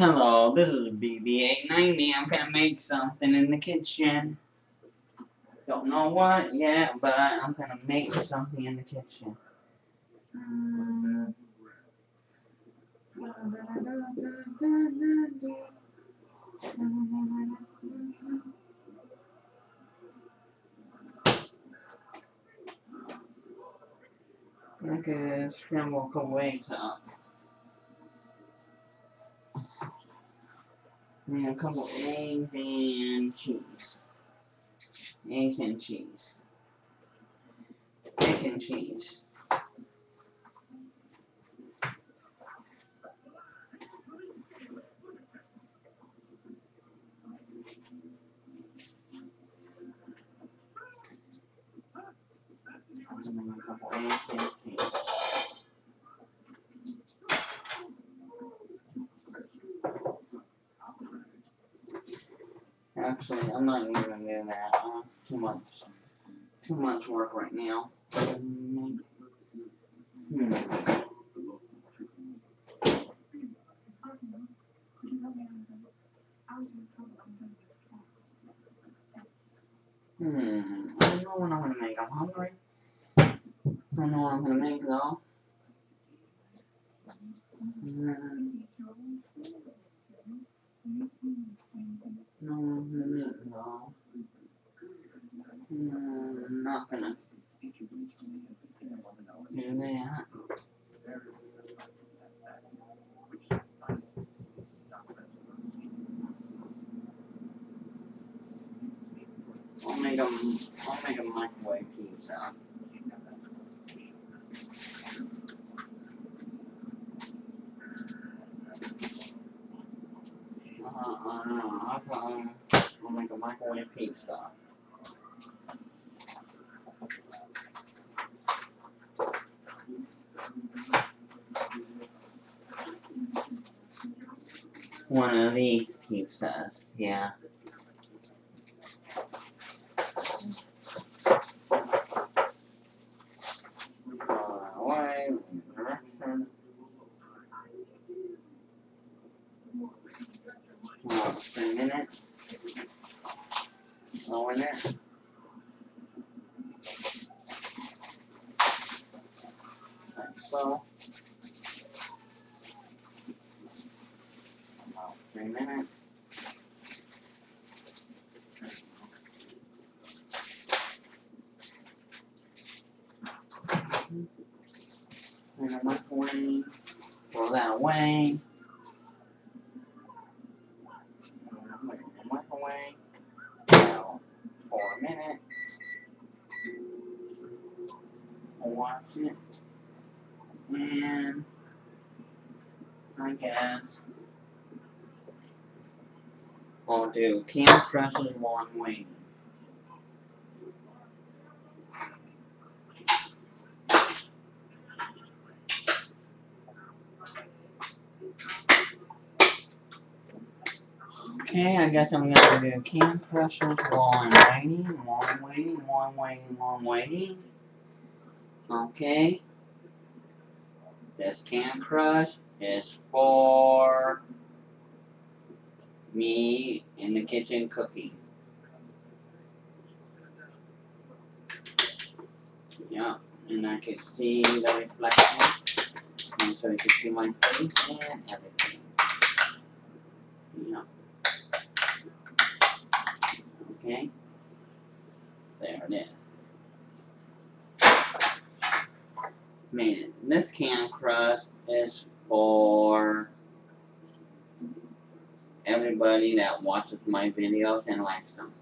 Hello, this is beebee890. I'm gonna make something in the kitchen. Don't know what yet, but I'm gonna make something in the kitchen. Scramble a couple eggs up. And a couple eggs and cheese. Eggs and cheese. Egg and cheese. And then a couple eggs and cheese. Actually, I'm not even gonna do that. Uh, too much, too much work right now. Hmm. Hmm. I don't know what I'm gonna make. I'm hungry. I don't know what I'm gonna make though. Hmm. No, no, no. I'm not gonna do that. I'll make a, I'll make a microwave pizza. Uh, uh, um, I'll make a microwave pizza. One of these pizzas, yeah. Throw that away, in the direction. Three minutes. Throw in it. Like so. About three minutes. In the microwave. Throw that away. Put it in the microwave. Now, for a minute. Watch it. And I guess I'll do can presses while I'm. Okay, I guess I'm gonna do can pressures while I'm waiting, while I'm waiting, while I'm waiting, while I'm waiting. Okay. This can crush is for me in the kitchen cooking. Yeah, and I can see the reflection. And so you can see my face and everything. Yeah. Okay. There it is. Made it. This can crush is for everybody that watches my videos and likes them.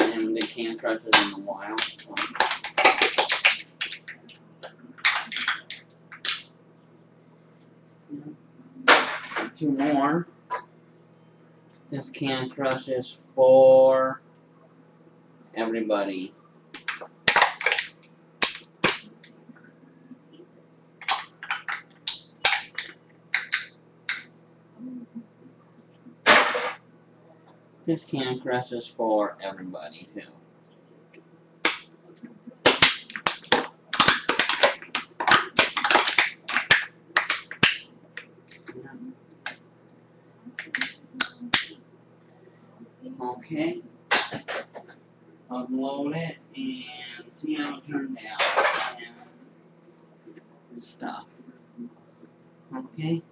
And the can crush is in the wild. So. Two more. This can crush is for everybody. This can crush is for everybody too. Okay. Upload it and see how it turned out and stuff. Okay.